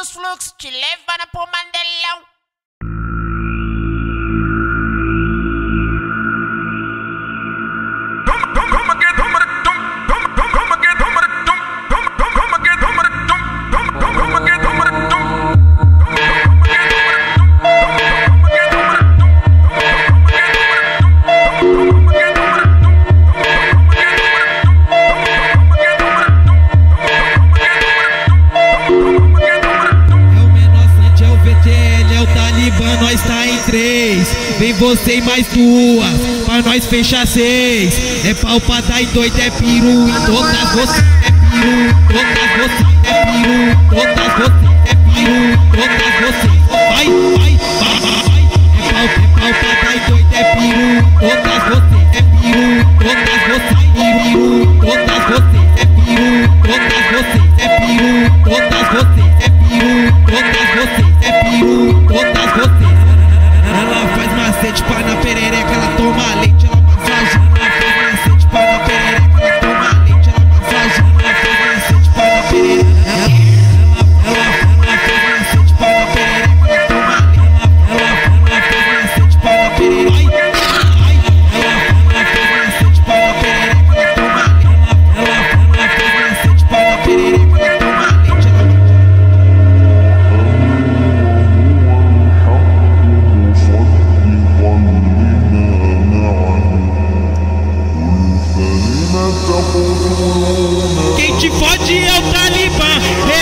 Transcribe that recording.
Os fluxos te levando pro Mandelão. três. Vem você e mais duas, pra nós fechar seis. É palpada e doido, é piru. E todas você é piru. Todas você é piru. Todas você é piru. Todas você. Vai, vai, vai, vai. É palpada é e doido, é piru. Todas você é piru. Todas você é piru. Todas você é piru. Todas você é piru. Todas você. Quem te fode é o Talibã.